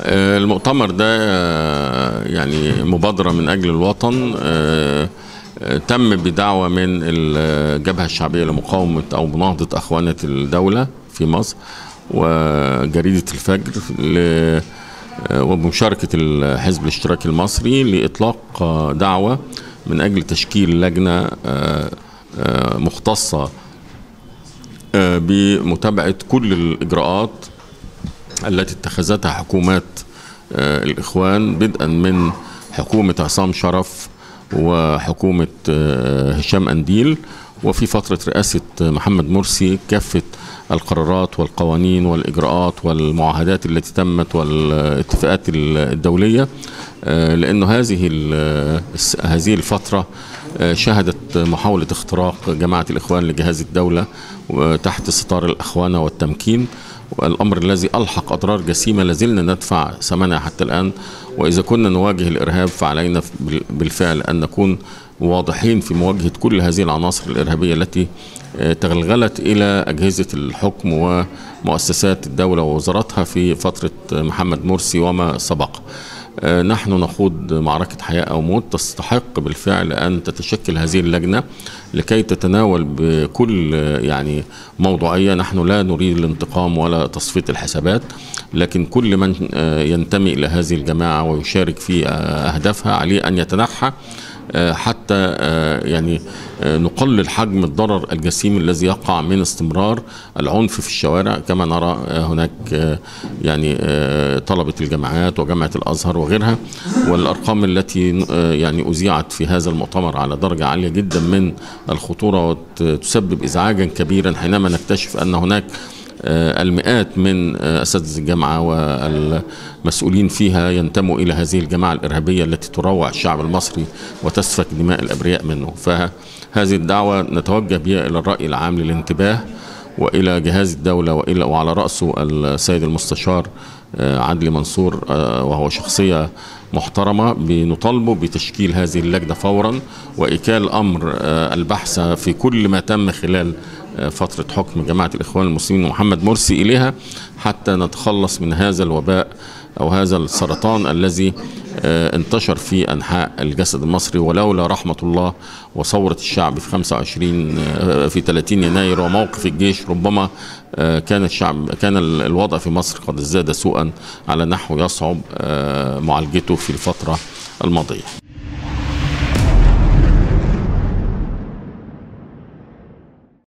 آه، المؤتمر ده آه، يعني مبادرة من أجل الوطن آه، تم بدعوة من الجبهة الشعبية لمقاومة أو مناهضة أخوانة الدولة في مصر وجريدة الفجر وبمشاركة الحزب الاشتراكي المصري لإطلاق دعوة من أجل تشكيل لجنة مختصة بمتابعة كل الإجراءات التي اتخذتها حكومات آه، الإخوان بدءا من حكومة عصام شرف وحكومة آه، هشام أنديل وفي فترة رئاسة محمد مرسي كافة القرارات والقوانين والإجراءات والمعاهدات التي تمت والاتفاقات الدولية آه، لأنه هذه هذه الفترة شهدت محاولة اختراق جماعة الإخوان لجهاز الدولة تحت ستار الأخوانة والتمكين. والأمر الذي ألحق أضرار جسيمة لازلنا ندفع ثمنها حتى الآن. وإذا كنا نواجه الإرهاب فعلينا بال- بالفعل أن نكون واضحين في مواجهة كل هذه العناصر الإرهابية التي آه، تغلغلت إلى أجهزة الحكم ومؤسسات الدولة ووزاراتها في فترة محمد مرسي وما سبق. نحن نخوض معركة حياة أو موت. تستحق بالفعل أن تتشكل هذه اللجنة لكي تتناول بكل آه، يعني موضوعية نحن لا نريد الانتقام ولا تصفية الحسابات لكن كل من آه، ينتمي إلى هذه الجماعة ويشارك في آه، أهدافها عليه أن يتنحى آه، حتى آه، يعني آه، نقلل حجم الضرر الجسيم الذي يقع من استمرار العنف في الشوارع. كما نرى آه، هناك آه، يعني طلبة الجامعات وجامعة الأزهر وغيرها والأرقام التي يعني أذيعت في هذا المؤتمر على درجة عالية جدا من الخطورة وتسبب إزعاجا كبيرا حينما نكتشف أن هناك المئات من آه، أساتذة الجامعة والمسؤولين فيها ينتموا إلى هذه الجماعة الإرهابية التي تروع الشعب المصري وتسفك دماء الأبرياء منه. فهذه الدعوة نتوجه بها إلى الرأي العام للانتباه وإلى جهاز الدولة وإلى وعلى راسه السيد المستشار آه، عدلي منصور آه، وهو شخصية محترمة بنطالبه بتشكيل هذه اللجنة فورا وايكال أمر آه، البحث في كل ما تم خلال فترة حكم جماعة الإخوان المسلمين ومحمد مرسي إليها حتى نتخلص من هذا الوباء أو هذا السرطان الذي آه، انتشر في أنحاء الجسد المصري. ولولا رحمة الله وثورة الشعب في 25 آه، في 30 يناير وموقف الجيش ربما آه، كان الشعب كان ال- الوضع في مصر قد ازداد سوءا على نحو يصعب معالجته في الفترة الماضية.